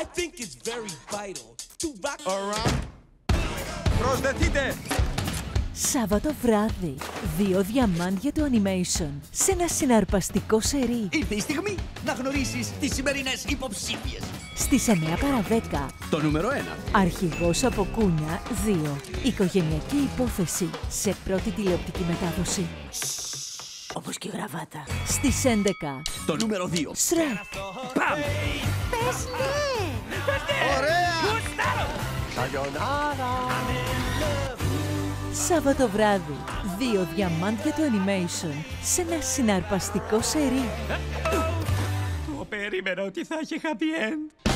I think it's very vital to rock around. Προσδεθείτε! Σάββατο βράδυ, δύο διαμάντια του animation σε ένα συναρπαστικό σερί. Ήρθε η στιγμή να γνωρίσεις τις σημερινές υποψήφιες. Στις 9 παρα 10, Το νούμερο 1. Αρχηγός από κούνια 2. Οικογενειακή υπόθεση σε πρώτη τηλεοπτική μετάδοση. Όπως και η γραβάτα. Στις 11, Το νούμερο 2. Σρεκ. Παμ! Σάββατο βράδυ, δύο διαμάντια του animation σε ένα συναρπαστικό σερί. Το περίμενα ότι θα είχε happy end.